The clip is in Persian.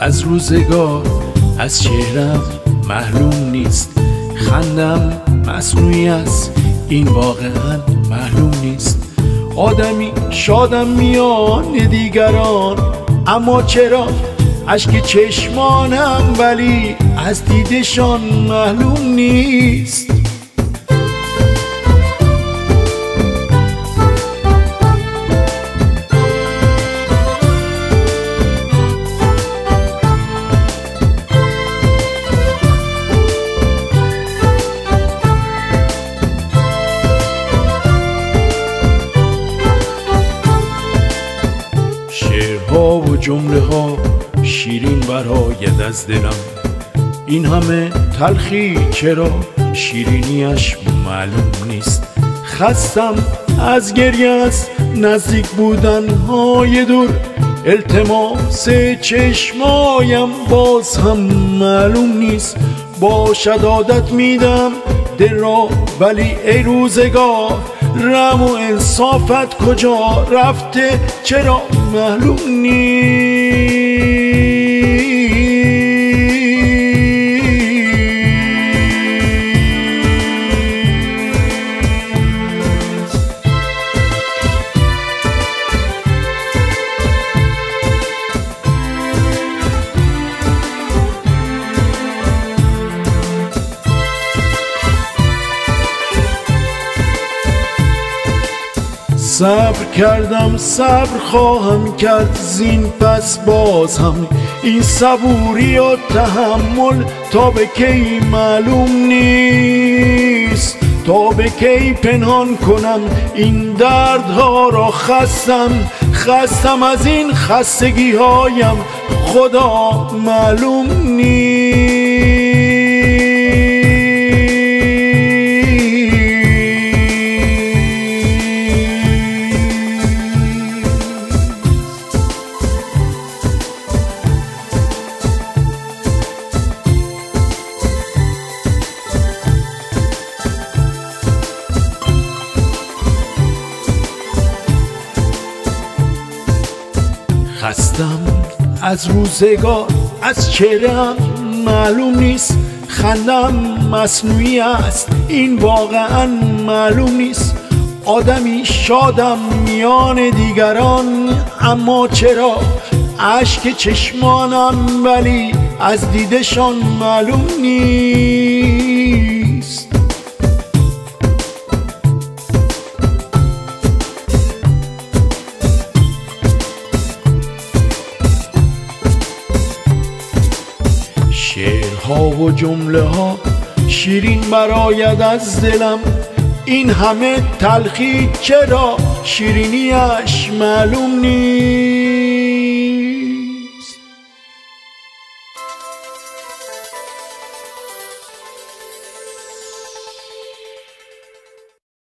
از روزگار از چهرم معلوم نیست. خندم مصنوعی است این واقعا معلوم نیست. آدمی شادم میان دیگران اما چرا؟ اشک چشمانم ولی از دیدشان معلوم نیست. شعرها و جمله ها شیرین براید از دلم. این همه تلخی چرا شیرینیش معلوم نیست. خستم از گریه از نزدیک بودن های دور. التماس چشمایم باز هم معلوم نیست. با شدادت میدم دل را ولی ای روزگار رم و انصافت کجا رفته؟ چرا معلوم نیست؟ صبر کردم صبر خواهم کرد. زین پس باز هم این صبوری و تحمل تا به کی معلوم نیست. تا به کی پنهان کنم این دردها را خستم. خستم از این خستگی هایم خدا معلوم نیست. خستم از روزگار از چهرم معلوم نیست خندم مصنوعی است. این واقعا معلوم نیست. آدمی شادم میان دیگران اما چرا؟ اشک چشمانم ولی از دیدشان معلوم نیست. و جمله ها شیرین براید از دلم. این همه تلخی چرا شیرینیش معلوم نیست؟